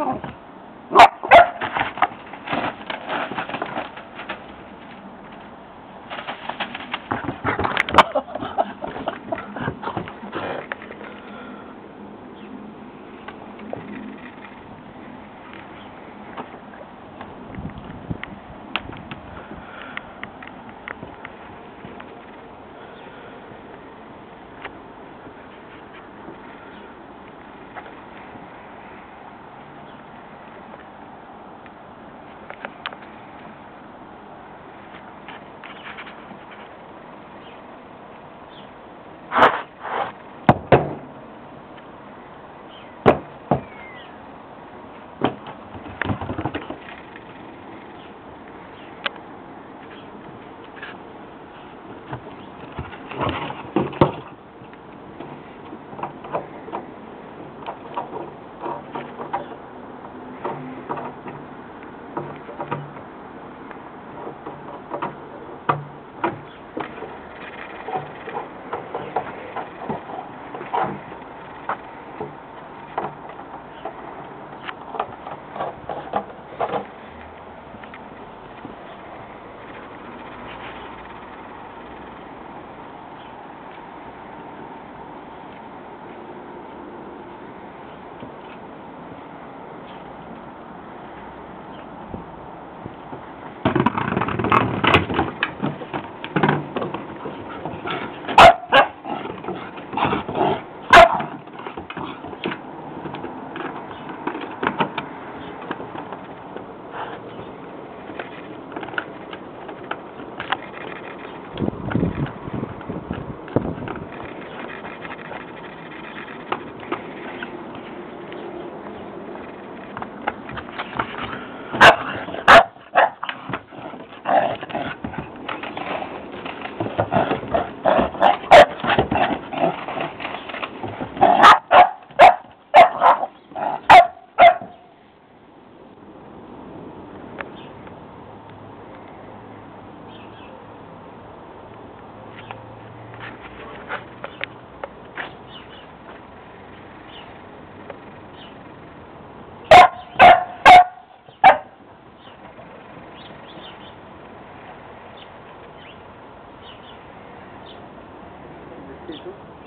Oh. Facebook.